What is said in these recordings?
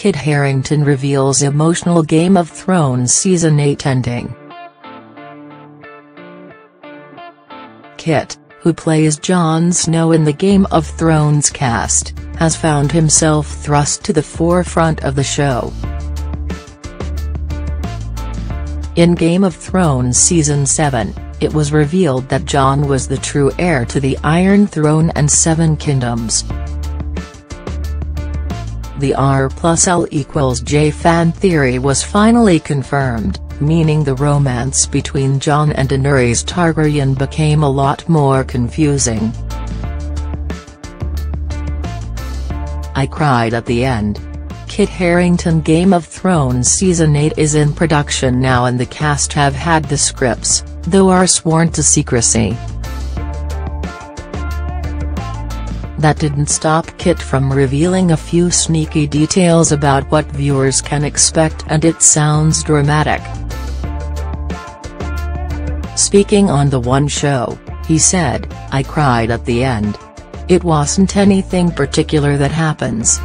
Kit Harington reveals emotional Game of Thrones Season 8 ending. Kit, who plays Jon Snow in the Game of Thrones cast, has found himself thrust to the forefront of the show. In Game of Thrones Season 7, it was revealed that Jon was the true heir to the Iron Throne and Seven Kingdoms. The R plus L equals J fan theory was finally confirmed, meaning the romance between Jon and Daenerys Targaryen became a lot more confusing. I cried at the end. Kit Harington Game of Thrones Season 8 is in production now and the cast have had the scripts, though are sworn to secrecy. That didn't stop Kit from revealing a few sneaky details about what viewers can expect and it sounds dramatic. Speaking on The One Show, he said, I cried at the end. It wasn't anything particular that happens.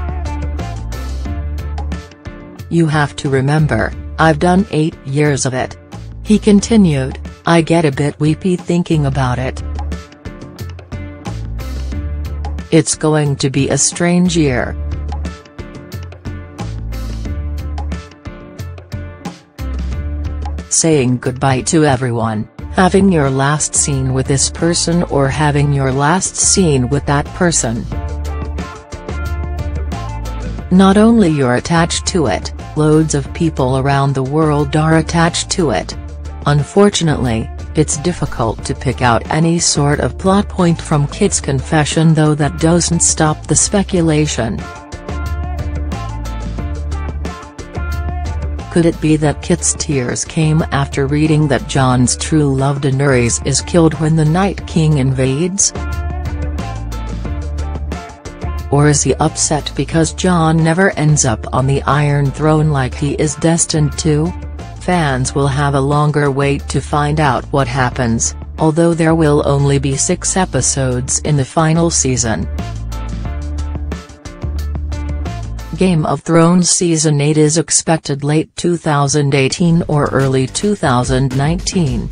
You have to remember, I've done 8 years of it. He continued, I get a bit weepy thinking about it. It's going to be a strange year. Saying goodbye to everyone, having your last scene with this person or having your last scene with that person. Not only you're attached to it, loads of people around the world are attached to it. Unfortunately, it's difficult to pick out any sort of plot point from Kit's confession though that doesn't stop the speculation. Could it be that Kit's tears came after reading that Jon's true love Daenerys is killed when the Night King invades? Or is he upset because Jon never ends up on the Iron Throne like he is destined to? Fans will have a longer wait to find out what happens, although there will only be six episodes in the final season. Game of Thrones Season 8 is expected late 2018 or early 2019.